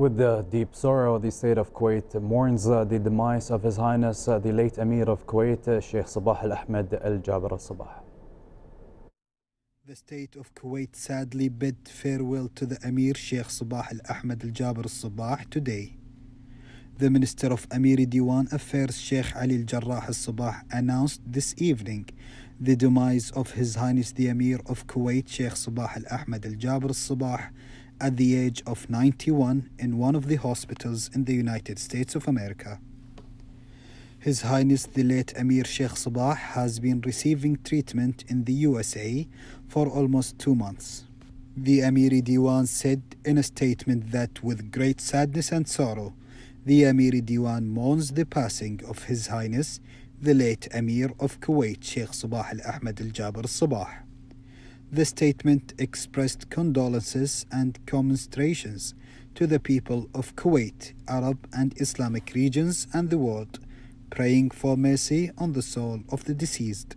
With the deep sorrow, the state of Kuwait mourns uh, the demise of His Highness uh, the late Emir of Kuwait, uh, Sheikh Sabah Al Ahmed Al Jaber Al Sabah. The state of Kuwait sadly bid farewell to the Emir Sheikh Sabah Al Ahmed Al Jaber Al Sabah today. The Minister of Amiri Diwan Affairs Sheikh Ali Al Jarrah Al Sabah announced this evening the demise of His Highness the Emir of Kuwait Sheikh Sabah Al Ahmed Al Jaber Al Sabah at the age of 91 in one of the hospitals in the United States of America. His Highness the late Emir Sheikh Sabah has been receiving treatment in the USA for almost two months. The Amiri Diwan said in a statement that with great sadness and sorrow, the Amiri Diwan mourns the passing of His Highness the late Emir of Kuwait Sheikh Sabah Al Ahmad Al Jaber Sabah. The statement expressed condolences and commiserations to the people of Kuwait, Arab and Islamic regions and the world, praying for mercy on the soul of the deceased.